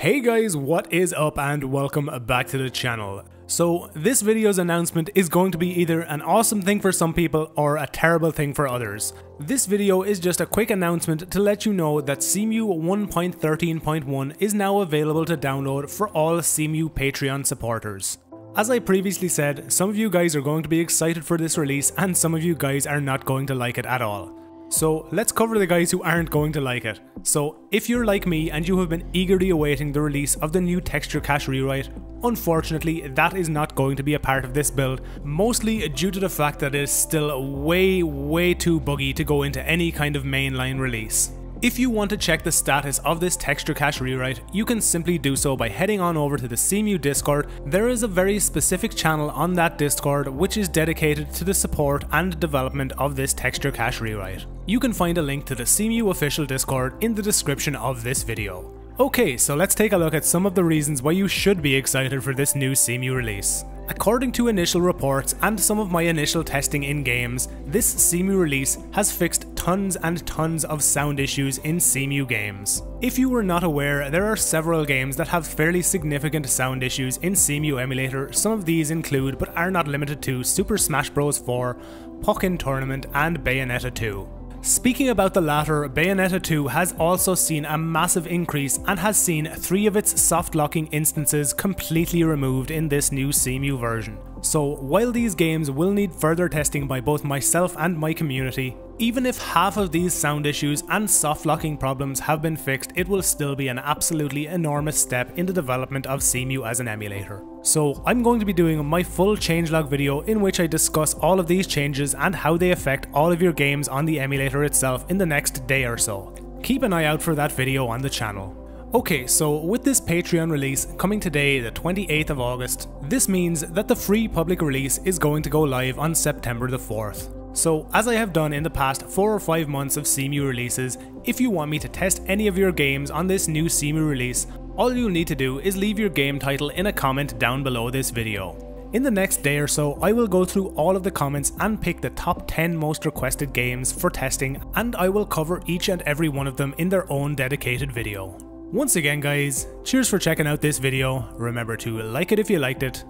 Hey guys, what is up and welcome back to the channel. So this video's announcement is going to be either an awesome thing for some people or a terrible thing for others. This video is just a quick announcement to let you know that CEMU 1.13.1 is now available to download for all CEMU Patreon supporters. As I previously said, some of you guys are going to be excited for this release and some of you guys are not going to like it at all. So let's cover the guys who aren't going to like it. So if you're like me and you have been eagerly awaiting the release of the new texture cache rewrite, unfortunately that is not going to be a part of this build, mostly due to the fact that it is still way way too buggy to go into any kind of mainline release. If you want to check the status of this texture cache rewrite, you can simply do so by heading on over to the CEMU Discord. There is a very specific channel on that Discord which is dedicated to the support and development of this texture cache rewrite. You can find a link to the CEMU official Discord in the description of this video. Okay, so let's take a look at some of the reasons why you should be excited for this new CEMU release. According to initial reports and some of my initial testing in games, this CEMU release has fixed tons and tons of sound issues in CEMU games. If you were not aware, there are several games that have fairly significant sound issues in CEMU emulator, some of these include but are not limited to Super Smash Bros 4, Pokken Tournament and Bayonetta 2. Speaking about the latter, Bayonetta 2 has also seen a massive increase and has seen three of its soft locking instances completely removed in this new CEMU version. So while these games will need further testing by both myself and my community, even if half of these sound issues and soft locking problems have been fixed, it will still be an absolutely enormous step in the development of CEMU as an emulator. So I'm going to be doing my full changelog video in which I discuss all of these changes and how they affect all of your games on the emulator itself in the next day or so. Keep an eye out for that video on the channel. Okay, so with this Patreon release coming today, the 28th of August, this means that the free public release is going to go live on September the 4th. So, as I have done in the past 4 or 5 months of CEMU releases, if you want me to test any of your games on this new CEMU release, all you'll need to do is leave your game title in a comment down below this video. In the next day or so, I will go through all of the comments and pick the top 10 most requested games for testing, and I will cover each and every one of them in their own dedicated video. Once again guys, cheers for checking out this video, remember to like it if you liked it,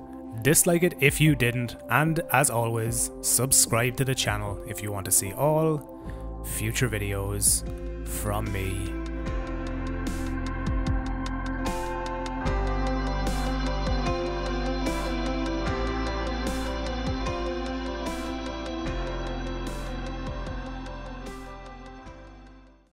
dislike it if you didn't, and as always, subscribe to the channel if you want to see all future videos from me.